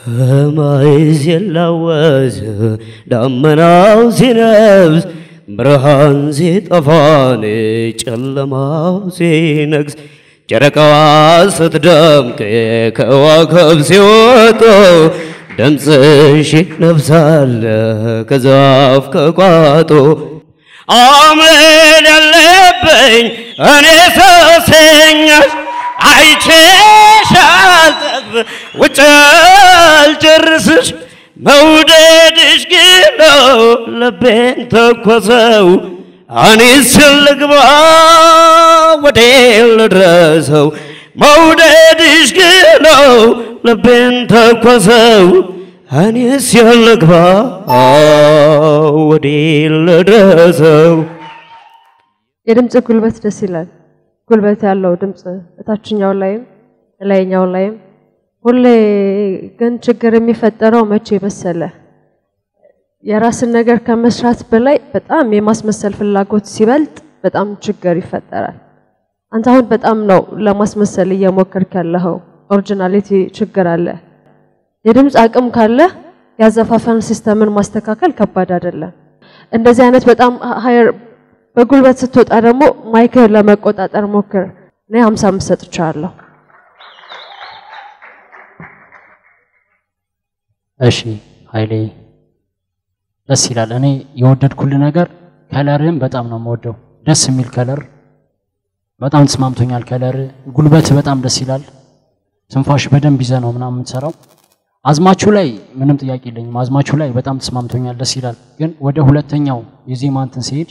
ሰማይ ሲላወስ ደመናው ሲነብስ ብርሃን ሲጠፋን ጨለማው ሲነግስ ጨረቃዋ ስትደምቅ ከዋክብት ሲወጡ ድምፅሽ ይነብሳል ከዛፍ ከቋጡ። አመል ያለብኝ እኔ ሰሰኛሽ አይቼሽ አልጠግብ ውጭ አልጨርስሽ መውደድሽ ግን ልቤን ተኮሰው። እኔስ ልግባ ወዴ ልድረሰው። መውደድሽ ግን ልቤን ተኮሰው። እኔስ ልግባ ወዴ ልድረሰው። የድምፅ ጉልበት ደስ ይላል። ጉልበት ያለው ድምፅ እታችኛው ላይም ላይኛው ላይም ሁሌ ግን ችግር የሚፈጠረው መቼ መሰለ? የራስን ነገር ከመስራት በላይ በጣም የማስመሰል ፍላጎት ሲበልጥ በጣም ችግር ይፈጠራል። አንተ አሁን በጣም ነው ለማስመሰል እየሞከርክ ያለኸው። originality ችግር አለ። የድምፅ አቅም ካለ ያዘፋፈን system ን ማስተካከል ከባድ አይደለም። እንደዚህ አይነት በጣም higher በጉልበት ስትወጣ ደግሞ mic ህ ለመቆጣጠር ሞክር። እኔ ሀምሳ አምስት ሰጥቻለሁ። እሺ ኃይሌ ደስ ይላል። እኔ የወደድኩልህ ነገር color ህም በጣም ነው የምወደው። ደስ የሚል color በጣም ተስማምቶኛል። color ጉልበት በጣም ደስ ይላል። ትንፋሽ በደንብ ይዘህ ነው ምናምን የምትሰራው። አዝማቹ ላይ ምንም ጥያቄ የለኝም። አዝማቹ ላይ በጣም ተስማምቶኛል፣ ደስ ይላል። ግን ወደ ሁለተኛው የዜማ እንትን ሲሄድ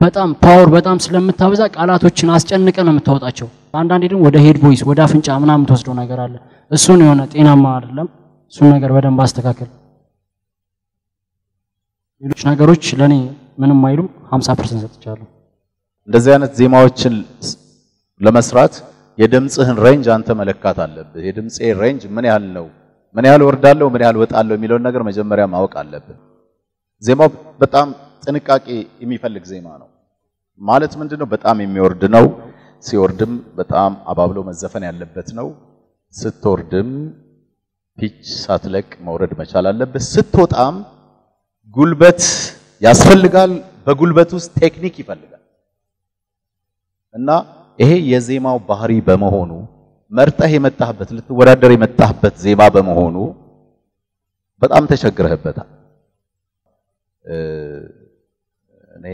በጣም power በጣም ስለምታበዛ ቃላቶችን አስጨንቀህ ነው የምታወጣቸው። አንዳንዴ ደግሞ ወደ head voice ወደ አፍንጫ ምናምን የምትወስደው ነገር አለ። እሱን የሆነ ጤናማ አይደለም። እሱን ነገር በደንብ አስተካከል። ሌሎች ነገሮች ለእኔ ምንም አይሉም። 50 percent ሰጥቻለሁ። እንደዚህ አይነት ዜማዎችን ለመስራት የድምፅህን range አንተ መለካት አለብህ። የድምፄ range ምን ያህል ነው፣ ምን ያህል ወርዳለሁ፣ ምን ያህል ወጣለሁ የሚለውን ነገር መጀመሪያ ማወቅ አለብህ። ዜማው በጣም ጥንቃቄ የሚፈልግ ዜማ ነው። ማለት ምንድነው? በጣም የሚወርድ ነው። ሲወርድም በጣም አባብሎ መዘፈን ያለበት ነው። ስትወርድም pitch ሳትለቅ መውረድ መቻል አለበት። ስትወጣም ጉልበት ያስፈልጋል። በጉልበት ውስጥ ቴክኒክ ይፈልጋል እና ይሄ የዜማው ባህሪ በመሆኑ መርጠህ የመጣህበት ልትወዳደር የመጣህበት ዜማ በመሆኑ በጣም ተቸግረህበታል። እኔ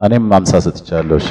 እኔም አምሳ ሰጥቻለሁ። እሺ